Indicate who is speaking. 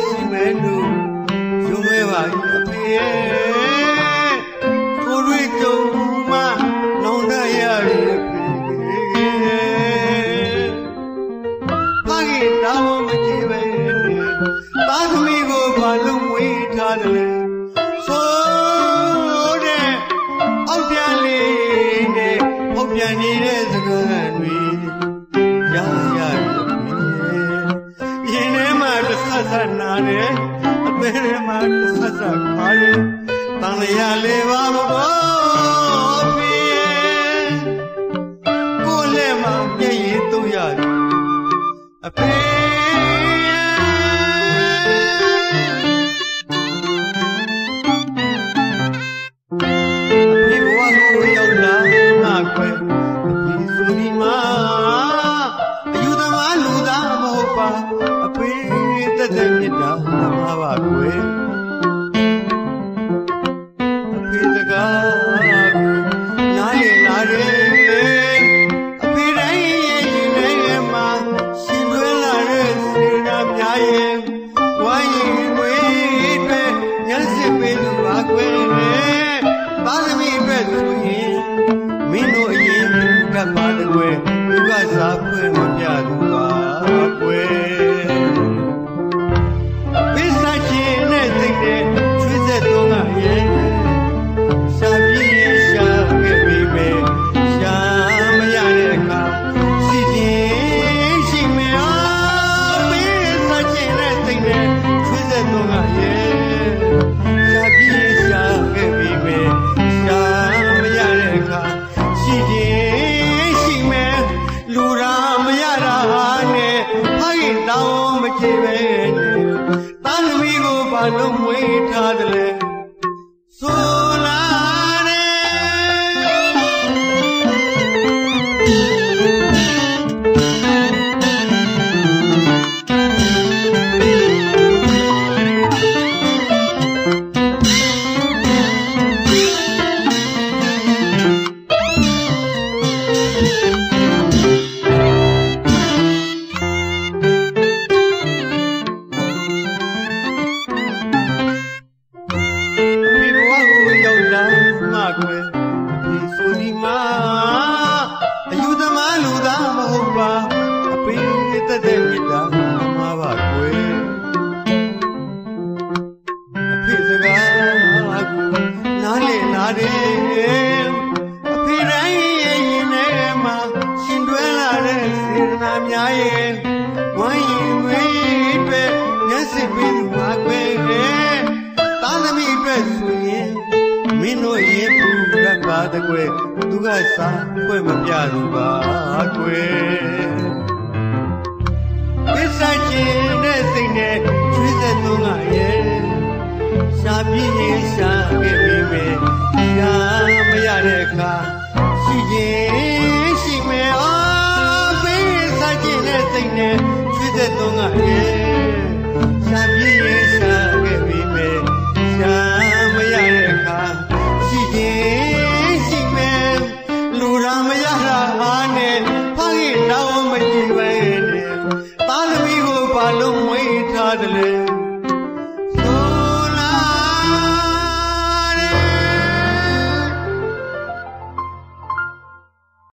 Speaker 1: တိုင်းရှိမယ်လို့ယူမဲပါအဖေကိုရွေးကြုံမှနောင်တရရအဖေဘာကြီးတောင်းမကြည့်ပဲသားသမီးကိုဘာလို့ဝေးထားတယ်လဲဆိုတဲ့အောက်ပြန်လေးနဲ့အောက်ပြန်နေတဲ့စကားတွေရ ဆက်ဆက်နာတယ်အသေးထဲမှာတစ်ဆက်ဆက်ခါတယ်တန်လျာလေးပါဘောဖေကိုလည်းမပြည့်ရင်သူရတယ်အဖေ ကပ်ပါတကွယ်သူကစားခွင့်မပြသူ ဟာရင်တောင်းမကြည့်ပဲနဲ့တာသမီးကိုဘာလို့မွေးထားတယ်လဲ သူကစားခွဲ့မပြသူပါကွယ်ပစ္စချင်းနဲ့စိတ်နဲ့ချွေးသက်သွန်းကရဲ့ရှာပြင်းရင်ရှာခဲ့ပြီပဲရှာမရတဲ့အခါရှိခြင်းရှိမယ်အော်ပစ္စချင်းနဲ့စိတ်နဲ့ချွေးသက်သွန်းကရဲ့ yahane